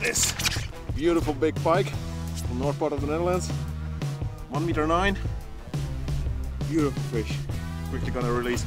this. Beautiful big pike from north part of the Netherlands. One meter nine. Beautiful fish. Quickly gonna release.